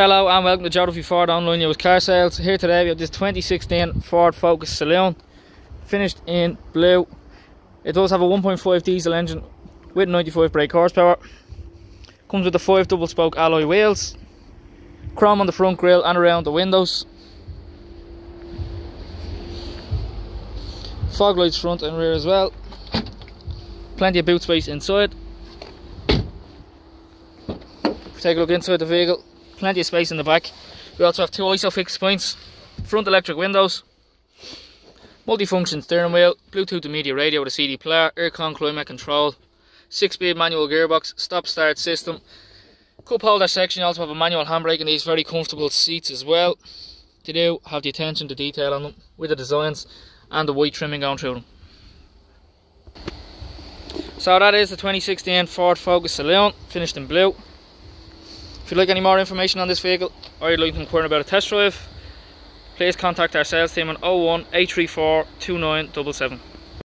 Hello and welcome to Joe Duffy Ford Online News Car Sales. Here today we have this 2016 Ford Focus Saloon, finished in blue. It does have a 1.5 diesel engine with 95 brake horsepower. Comes with the 5 double spoke alloy wheels, chrome on the front grille and around the windows. Fog lights front and rear as well. Plenty of boot space inside. Take a look inside the vehicle plenty of space in the back. We also have two ISOFIX points, front electric windows, multifunction steering wheel, Bluetooth to media radio with a CD player, aircon climate control, 6-speed manual gearbox, stop-start system, cup holder section, you also have a manual handbrake and these very comfortable seats as well. They do have the attention to detail on them with the designs and the white trimming going through them. So that is the 2016 Ford Focus Saloon, finished in blue. If you'd like any more information on this vehicle or you'd like to inquire about a test drive, please contact our sales team on 01 834 2977.